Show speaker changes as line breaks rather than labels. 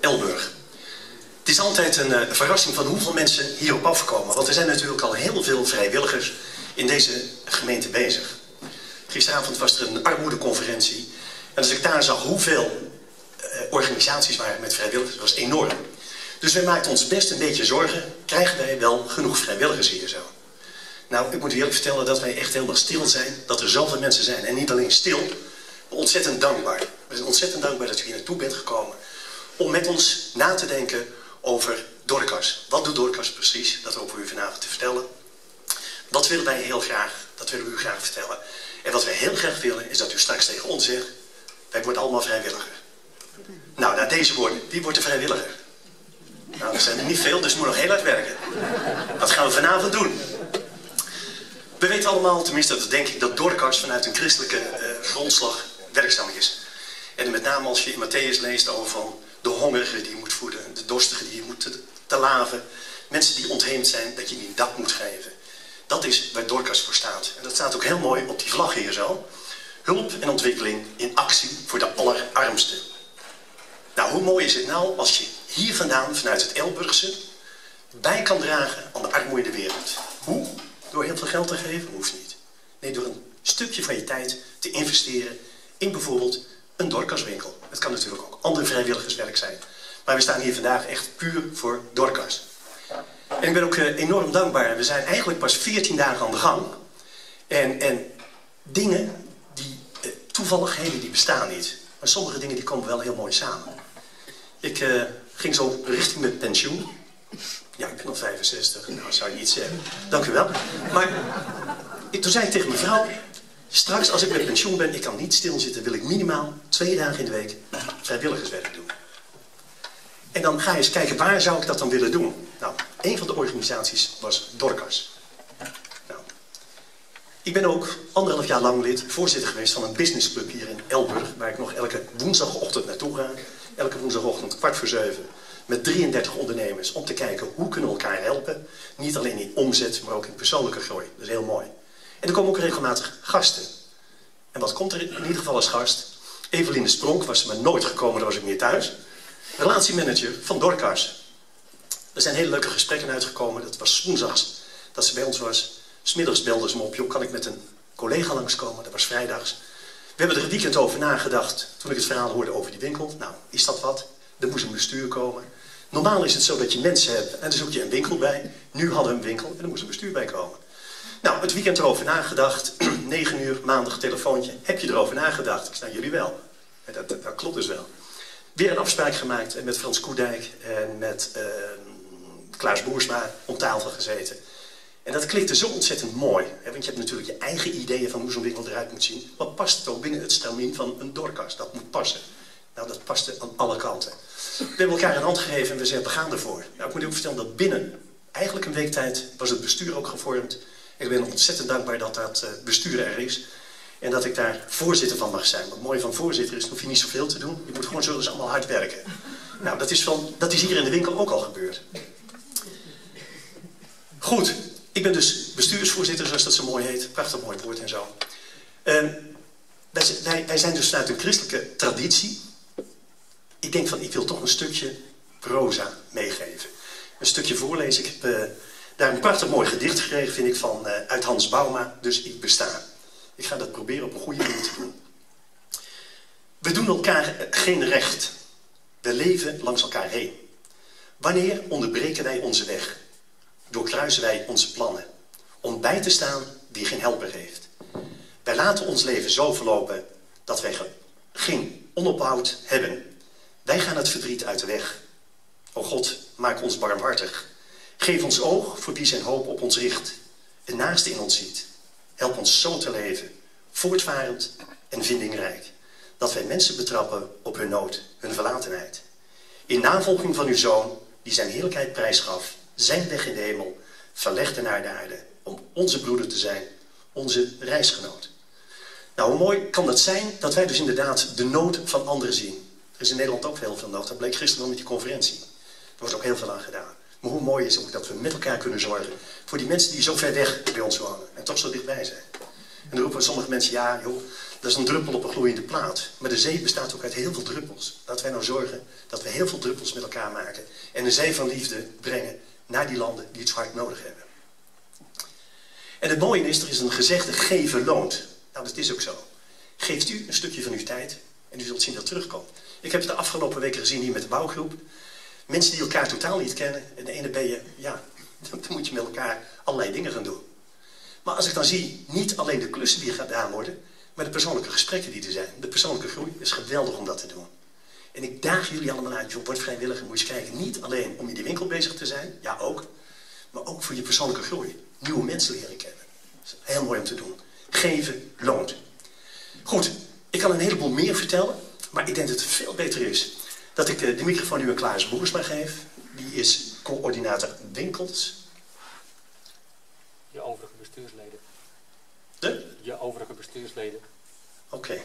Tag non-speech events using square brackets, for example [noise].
Elburg. Het is altijd een uh, verrassing van hoeveel mensen hierop afkomen. Want er zijn natuurlijk al heel veel vrijwilligers in deze gemeente bezig. Gisteravond was er een armoedeconferentie. En als ik daar zag hoeveel uh, organisaties waren met vrijwilligers, was enorm. Dus wij maakten ons best een beetje zorgen. Krijgen wij wel genoeg vrijwilligers hier zo? Nou, ik moet u eerlijk vertellen dat wij echt helemaal stil zijn. Dat er zoveel mensen zijn. En niet alleen stil, maar ontzettend dankbaar. We zijn ontzettend dankbaar dat u hier naartoe bent gekomen. Om met ons na te denken over Dorcas. Wat doet Dorcas precies? Dat hopen we u vanavond te vertellen. Wat willen wij heel graag? Dat willen we u graag vertellen. En wat wij heel graag willen is dat u straks tegen ons zegt... wij worden allemaal vrijwilliger. Nou, na deze woorden, wie wordt de vrijwilliger? Nou, er zijn er niet veel, dus we moeten nog heel hard werken. Dat gaan we vanavond doen. We weten allemaal, tenminste dat denk ik, dat Dorcas vanuit een christelijke uh, grondslag werkzaam is. En met name als je in Matthäus leest over van de hongerige die je moet voeden, de dorstige die je moet te, te laven, mensen die ontheemd zijn, dat je die dak moet geven. Dat is waar Dorcas voor staat. En dat staat ook heel mooi op die vlag hier zo. Hulp en ontwikkeling in actie voor de allerarmsten. Nou, hoe mooi is het nou als je hier vandaan, vanuit het Elburgse, bij kan dragen aan de armoede in de wereld. Hoe? Door heel veel geld te geven? Hoeft niet. Nee, door een stukje van je tijd te investeren in bijvoorbeeld een Dorcaswinkel. Het kan natuurlijk ook andere vrijwilligerswerk zijn. Maar we staan hier vandaag echt puur voor Dorcas. En ik ben ook uh, enorm dankbaar. We zijn eigenlijk pas 14 dagen aan de gang. En, en dingen, die uh, toevalligheden, die bestaan niet. Maar sommige dingen die komen wel heel mooi samen. Ik uh, ging zo richting mijn pensioen. Ja, ik ben al 65. Nou, zou je niet zeggen. Dank u wel. Maar toen zei ik tegen mijn vrouw... Straks, als ik met pensioen ben, ik kan niet stilzitten... wil ik minimaal twee dagen in de week vrijwilligerswerk doen. En dan ga je eens kijken, waar zou ik dat dan willen doen? Nou, een van de organisaties was Dorcas. Nou, ik ben ook anderhalf jaar lang lid, voorzitter geweest van een businessclub hier in Elburg... waar ik nog elke woensdagochtend naartoe ga. Elke woensdagochtend kwart voor zeven met 33 ondernemers om te kijken hoe kunnen we elkaar helpen. Niet alleen in omzet, maar ook in persoonlijke groei. Dat is heel mooi. En er komen ook regelmatig gasten. En wat komt er in ieder geval als gast? Eveline Spronk was maar nooit gekomen, daar was ik meer thuis. Relatiemanager van Dorcas. Er zijn hele leuke gesprekken uitgekomen. Dat was woensdags dat ze bij ons was. Smiddags belde ze me op, kan ik met een collega langskomen? Dat was vrijdags. We hebben er een weekend over nagedacht toen ik het verhaal hoorde over die winkel. Nou, is dat wat? Er moest een bestuur komen. Normaal is het zo dat je mensen hebt en dan zoek je een winkel bij. Nu hadden we een winkel en er moest een bestuur bij komen. Nou, het weekend erover nagedacht. [clears throat] 9 uur, maandag telefoontje. Heb je erover nagedacht? Ik zei, jullie wel. Dat, dat, klopt dus wel. Weer een afspraak gemaakt met Frans Koedijk en met uh, Klaas Boersma om tafel gezeten. En dat klikte zo ontzettend mooi. Want je hebt natuurlijk je eigen ideeën van hoe zo'n winkel eruit moet zien. Wat past het ook binnen het stramien van een doorkast? Dat moet passen. Nou, dat paste aan alle kanten. We hebben elkaar een hand gegeven en we zeiden, we gaan ervoor. Nou, ik moet ook vertellen dat binnen eigenlijk een week tijd was het bestuur ook gevormd. Ik ben ontzettend dankbaar dat dat eh, bestuur er is. En dat ik daar voorzitter van mag zijn. Wat mooi van voorzitter is, hoef je niet zoveel te doen. Je moet gewoon zo eens allemaal hard werken. [laughs] Nou, dat is, van, dat is hier in de winkel ook al gebeurd. Goed, ik ben dus bestuursvoorzitter, zoals dat zo mooi heet. Prachtig mooi woord en zo. Uh, wij, wij zijn dus vanuit een christelijke traditie ik denk van, ik wil toch een stukje proza meegeven. Een stukje voorlezen. Ik heb uh, daar een prachtig mooi gedicht gekregen, vind ik, van, uh, uit Hans Bauma. Dus ik besta. Ik ga dat proberen op een goede manier te doen. We doen elkaar geen recht. We leven langs elkaar heen. Wanneer onderbreken wij onze weg? Doorkruisen wij onze plannen? Om bij te staan wie geen helper heeft. Wij laten ons leven zo verlopen dat wij geen onophoud hebben wij gaan het verdriet uit de weg. O God, maak ons barmhartig. Geef ons oog voor wie zijn hoop op ons richt en naaste in ons ziet. Help ons zo te leven, voortvarend en vindingrijk. Dat wij mensen betrappen op hun nood, hun verlatenheid. In navolging van uw Zoon, die zijn heerlijkheid prijsgaf, zijn weg in de hemel, verlegde naar de aarde, om onze broeder te zijn, onze reisgenoot. Nou, hoe mooi kan dat zijn dat wij dus inderdaad de nood van anderen zien. Er is in Nederland ook heel veel nood. Dat bleek gisteren al met die conferentie. Er wordt ook heel veel aan gedaan. Maar hoe mooi is het ook dat we met elkaar kunnen zorgen voor die mensen die zo ver weg bij ons wonen en toch zo dichtbij zijn. En dan roepen sommige mensen, ja joh, dat is een druppel op een gloeiende plaat. Maar de zee bestaat ook uit heel veel druppels. Laten wij nou zorgen dat we heel veel druppels met elkaar maken. En een zee van liefde brengen naar die landen die het zo hard nodig hebben. En het mooie is, er is een gezegde geven loont. Nou, dat is ook zo. Geeft u een stukje van uw tijd en u zult zien dat terugkomt. Ik heb het de afgelopen weken gezien hier met de bouwgroep. Mensen die elkaar totaal niet kennen. En de ene ben je, ja, [laughs] dan moet je met elkaar allerlei dingen gaan doen. Maar als ik dan zie, niet alleen de klussen die gedaan worden, maar de persoonlijke gesprekken die er zijn. De persoonlijke groei is geweldig om dat te doen. En ik daag jullie allemaal uit, joh, word vrijwilliger. Moet je kijken, niet alleen om in die winkel bezig te zijn, ja ook, maar ook voor je persoonlijke groei. Nieuwe mensen leren kennen. Dat is heel mooi om te doen. Geven loont. Goed, ik kan een heleboel meer vertellen, maar ik denk dat het veel beter is dat ik de, de microfoon nu aan Klaas Boersma geef. Die is coördinator winkels.
Je overige bestuursleden.
De?
Je overige bestuursleden.
Oké.